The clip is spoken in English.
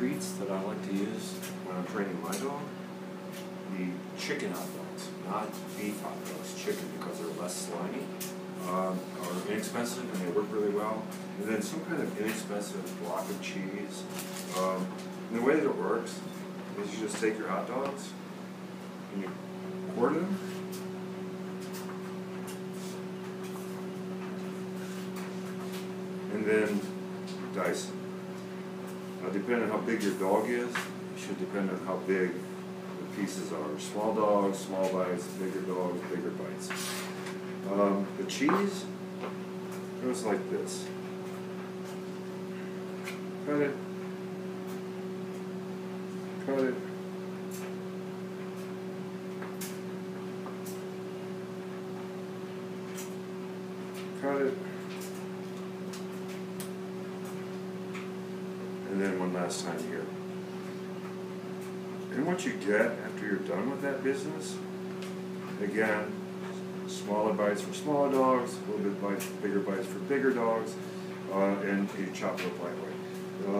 treats that I like to use when I'm training my dog. The chicken hot dogs, not beef hot dogs, chicken because they're less slimy, um, are inexpensive and they work really well. And then some kind of inexpensive block of cheese. Um, and the way that it works is you just take your hot dogs and you quarter them. And then dice them. Now, depending on how big your dog is, it should depend on how big the pieces are. Small dogs, small bites, bigger dogs, bigger bites. Um, the cheese goes like this. Cut it. Cut it. Cut it. And then one last time here. And what you get after you're done with that business, again, smaller bites for smaller dogs, a little bit bites, bigger bites for bigger dogs, uh, and you chop it up lightweight. Uh,